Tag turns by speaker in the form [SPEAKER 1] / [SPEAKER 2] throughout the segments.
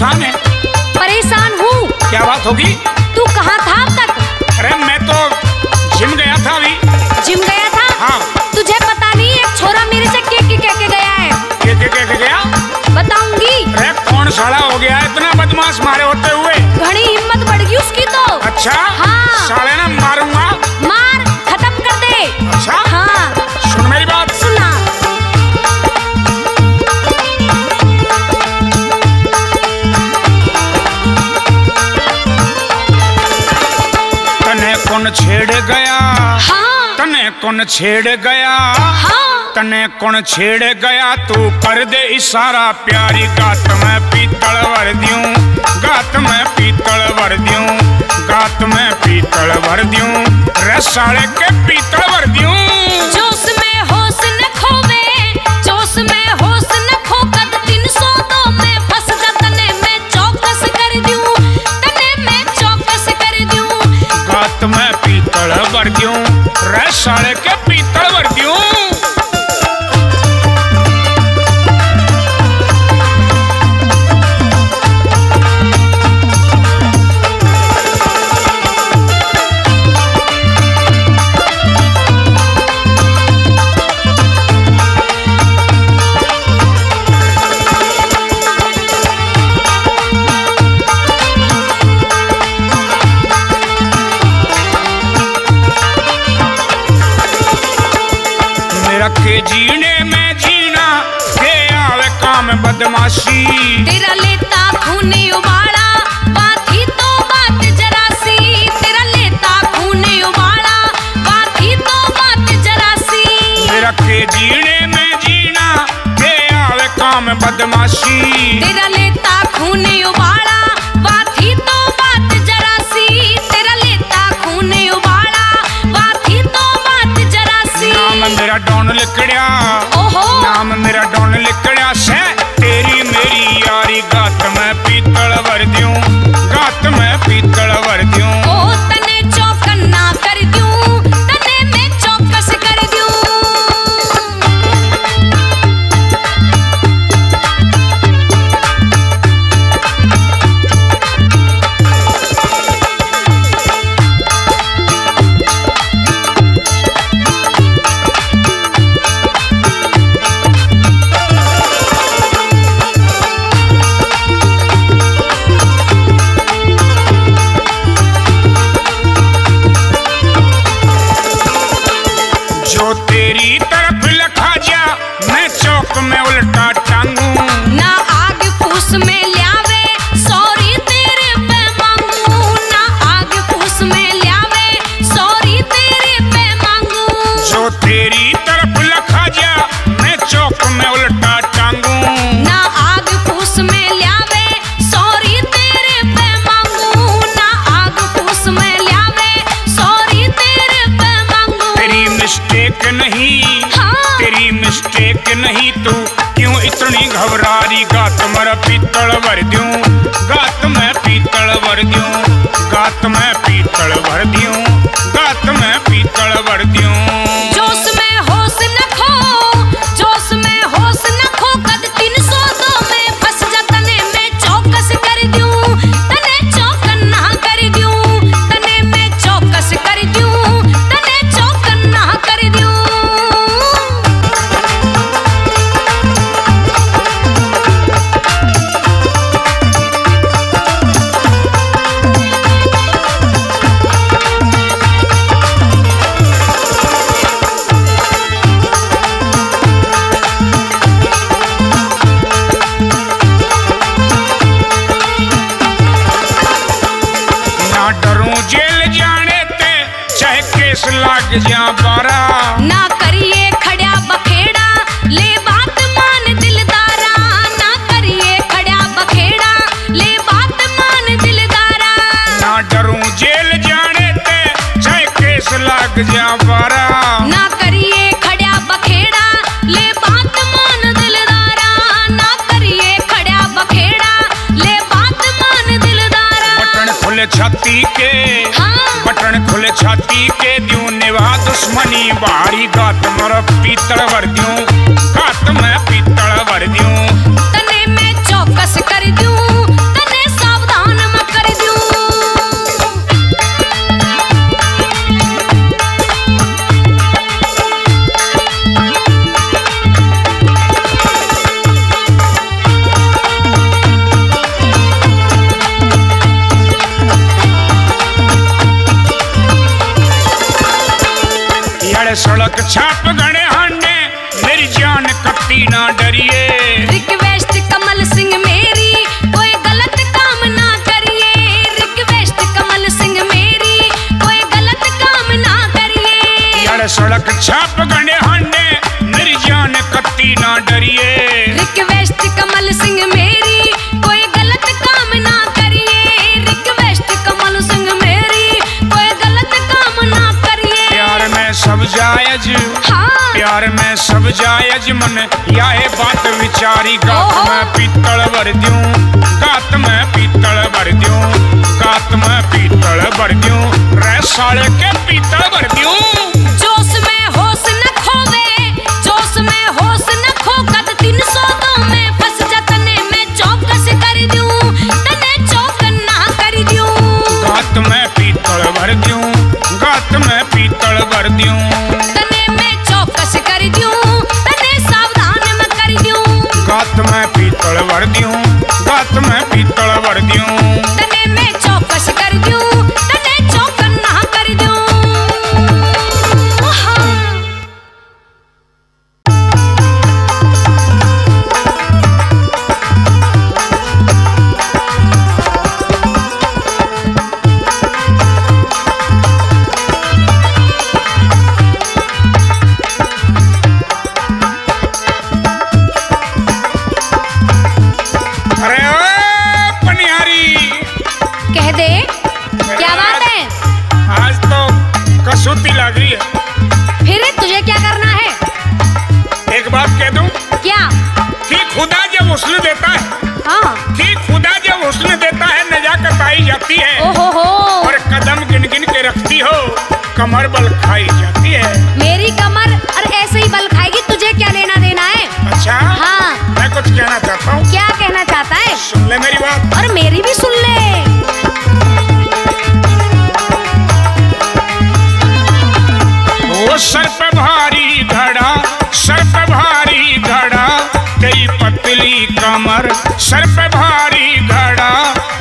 [SPEAKER 1] परेशान है?
[SPEAKER 2] परेशान हूँ।
[SPEAKER 1] क्या बात होगी?
[SPEAKER 2] तू कहाँ था अब तक?
[SPEAKER 1] अरे मैं तो जिम गया था अभी।
[SPEAKER 2] जिम गया था?
[SPEAKER 1] हाँ।
[SPEAKER 2] तुझे पता नहीं एक छोरा मेरे से के के के, के गया है।
[SPEAKER 1] के के के, के गया?
[SPEAKER 2] बताऊँगी।
[SPEAKER 1] अरे कौन साला हो गया? इतना बदमाश मारे होते हुए। कौन छेड़ गया?
[SPEAKER 2] हाँ।
[SPEAKER 1] तने कौन छेड़ गया? तू कर दे इशारा प्यारी गात में पीतल भर दियूं गात में पीतल भर दियूं गात में पीतल भर दियूं रे साले के पीतल भर दियूं
[SPEAKER 2] जोश में होश न खोवे जोश में होश न खो कद तीन सौ दो में फंस जा तने मैं चौकस कर दूँ तने मैं चौकस कर दूँ
[SPEAKER 1] गात में पीतल भर दियूं रे साले के बदमाशी पीतल भर मर पीतल भर दूँ डरूं जेल जाने ते चाहे केस लाग जा बारा
[SPEAKER 2] ना करिए खड़ा बखेड़ा ले बात मान दिलदारा ना करिए खड़ा बखेड़ा ले बात मान दिलदारा
[SPEAKER 1] ना डरूं जेल जाने ते चाहे केस लाग जा बारा
[SPEAKER 2] ना करिए खड़ा बखेड़ा ले बात मान दिलदारा ना करिए खड़ा बखेड़ा ले बात मान दिलदारा
[SPEAKER 1] बटन खुले छाती के खुले छाती के दियो निभा दुश्मनी बारी, गात मर पीतल भर दियो गात में पीतल भर द्यू छाप गणे प्यार में सब जायज़ मन याहे बात विचारी गात में पीतल भर दूँ गात में पीतल भर दूँ गात में पीतल भर दूँ रे साले के पीतल भर दूँ
[SPEAKER 2] जोश में होश न खोवे जोश में होश न खो कद तीन सौ दो में फंस जा तने में चौकस कर दूँ तने चौक कर दूँ
[SPEAKER 1] गात में पीतल भर दूँ गात में पीतल भर दूँ गात में पीतल वर्दी हूँ में पीतल वर्दियों। हुस्न देता है।
[SPEAKER 2] हाँ।
[SPEAKER 1] कि खुदा जब हुस्न देता है नजाकत आई जाती है।
[SPEAKER 2] ओहो हो।
[SPEAKER 1] और कदम गिन गिन के रखती हो कमर बल खाई जाती है।
[SPEAKER 2] मेरी कमर और ऐसे ही बल खाएगी तुझे क्या लेना देना है?
[SPEAKER 1] अच्छा?
[SPEAKER 2] हाँ।
[SPEAKER 1] मैं कुछ कहना चाहता हूँ।
[SPEAKER 2] क्या कहना चाहता है?
[SPEAKER 1] सुन ले मेरी बात।
[SPEAKER 2] और मेरी भी सुन ले।
[SPEAKER 1] वो सर पे भारी सर पे भारी घड़ा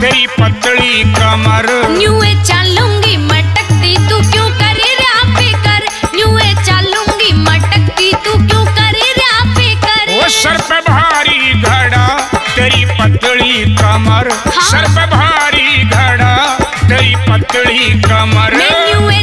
[SPEAKER 1] तेरी पतली कमर।
[SPEAKER 2] न्यूए चालूँगी मटकती तू क्यों करे रहा फिकर न्यूए चालूँगी मटकती तू क्यों करे रहा फिकर
[SPEAKER 1] वो सर पे भारी घड़ा तेरी पतली कमर।
[SPEAKER 2] हाँ।
[SPEAKER 1] सर पे भारी घड़ा तेरी पतली कमर।
[SPEAKER 2] न्यूए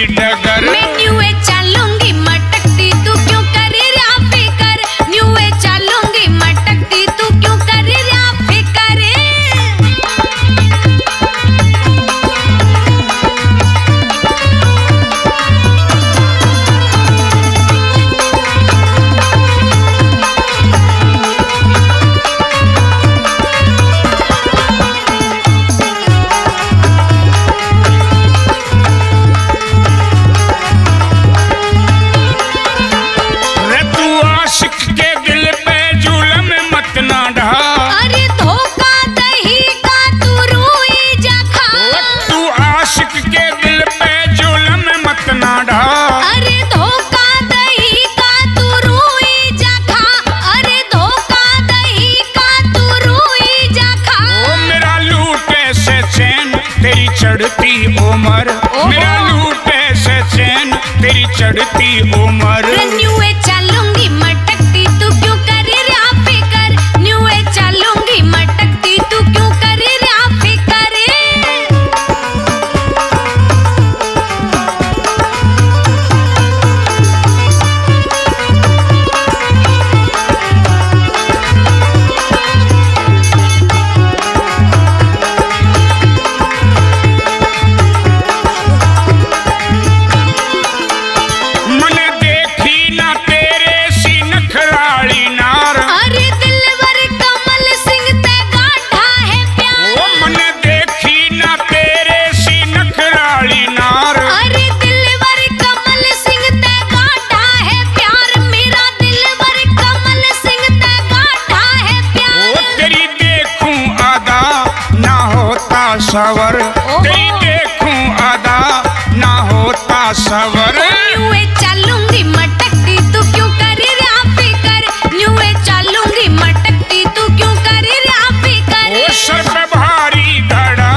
[SPEAKER 1] डगर
[SPEAKER 2] मैं
[SPEAKER 1] सवर।
[SPEAKER 2] चलूँगी मटकती तू क्यों करी रहा फिकर न्यूए चलूँगी मटकती तू क्यों करी रहा फिकर
[SPEAKER 1] ओ सर पे भारी घड़ा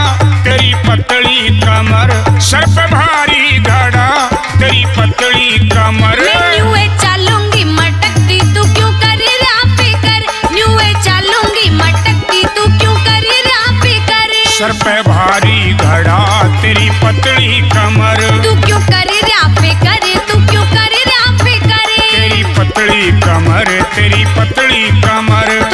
[SPEAKER 1] तेरी पतली कमर। सर भारी घड़ा तेरी पतली कमर।
[SPEAKER 2] न्यूए चलूँगी मटकती तू क्यों करी रहा फिकर न्यूए चलूँगी मटकती तू क्यों करी रहा फिकर
[SPEAKER 1] सर पे भारी घड़ा तेरी पतली कमर।
[SPEAKER 2] तू क्यों करी तेरी पतली कमर।